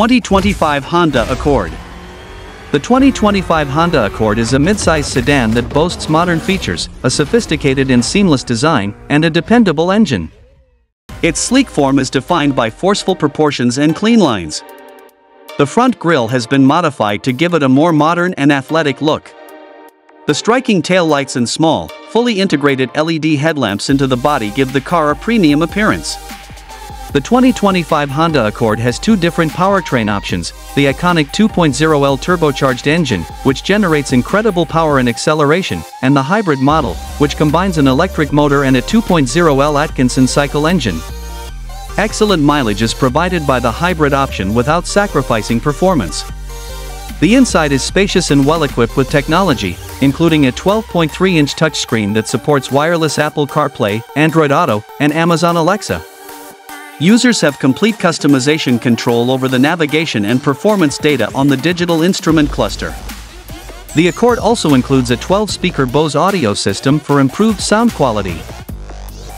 2025 Honda Accord. The 2025 Honda Accord is a midsize sedan that boasts modern features, a sophisticated and seamless design, and a dependable engine. Its sleek form is defined by forceful proportions and clean lines. The front grille has been modified to give it a more modern and athletic look. The striking taillights and small, fully integrated LED headlamps into the body give the car a premium appearance. The 2025 Honda Accord has two different powertrain options, the iconic 2.0L turbocharged engine, which generates incredible power and acceleration, and the hybrid model, which combines an electric motor and a 2.0L Atkinson cycle engine. Excellent mileage is provided by the hybrid option without sacrificing performance. The inside is spacious and well equipped with technology, including a 12.3-inch touchscreen that supports wireless Apple CarPlay, Android Auto, and Amazon Alexa. Users have complete customization control over the navigation and performance data on the digital instrument cluster. The Accord also includes a 12-speaker Bose audio system for improved sound quality.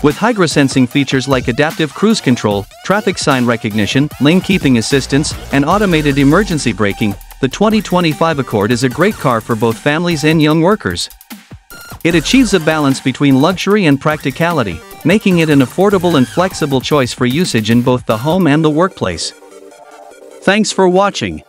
With Honda Sensing features like adaptive cruise control, traffic sign recognition, lane keeping assistance, and automated emergency braking, the 2025 Accord is a great car for both families and young workers. It achieves a balance between luxury and practicality, making it an affordable and flexible choice for usage in both the home and the workplace. Thanks for watching.